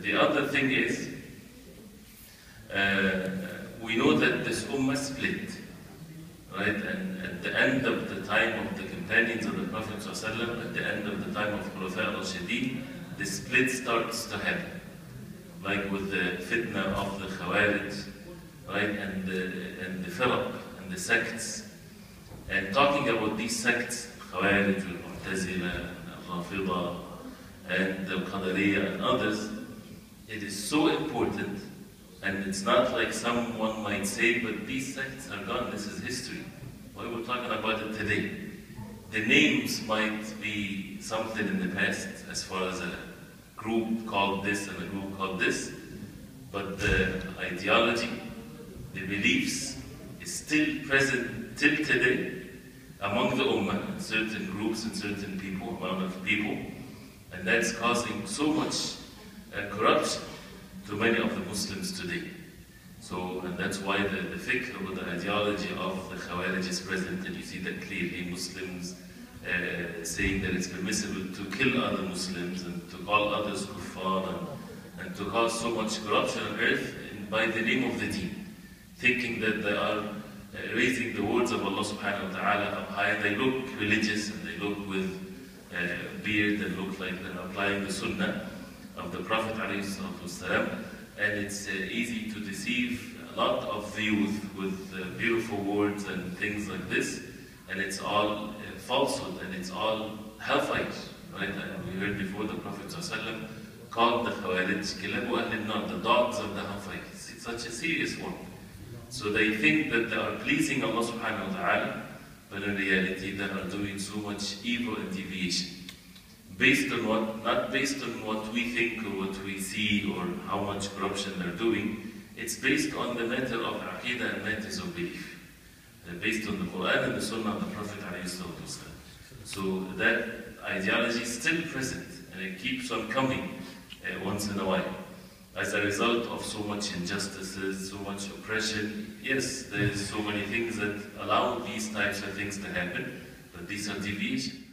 The other thing is, uh, we know that this ummah split, right? And at the end of the time of the companions of the Prophet at the end of the time of Khulafa al-Rashidin, the split starts to happen. Like with the fitna of the Khawarij, right? And the, and the firaq, and the sects. And talking about these sects, Khawarij, al-Mu'tazila, al-Rafida, and the Qadariya and others, it is so important and it's not like someone might say, but these sects are gone, this is history. Why we're talking about it today? The names might be something in the past as far as a group called this and a group called this, but the ideology, the beliefs is still present till today among the ummah, certain groups and certain people, amount of people, and that's causing so much uh, corruption to many of the Muslims today. So, and that's why the, the fikr or the ideology of the Khawarij is present, and you see that clearly Muslims uh, saying that it's permissible to kill other Muslims and to call others kuffar and, and to cause so much corruption on earth by the name of the deen, thinking that they are uh, raising the words of Allah subhanahu wa ta'ala up high. They look religious and they look with uh, beard and look like they're applying the sunnah of the Prophet ﷺ, and it's uh, easy to deceive a lot of the youth with uh, beautiful words and things like this, and it's all uh, falsehood and it's all hellfire, right? And we heard before the Prophet ﷺ called the Khawarij Kilabu Ahl the dogs of the hellfire. It's such a serious one. So they think that they are pleasing Allah subhanahu wa ta'ala, but in reality they are doing so much evil and deviation based on what, not based on what we think or what we see or how much corruption they're doing, it's based on the matter of aqidah and matters of belief. Uh, based on the Quran and the Sunnah of the Prophet So that ideology is still present and it keeps on coming uh, once in a while. As a result of so much injustices, so much oppression, yes, there's so many things that allow these types of things to happen, but these are deviations.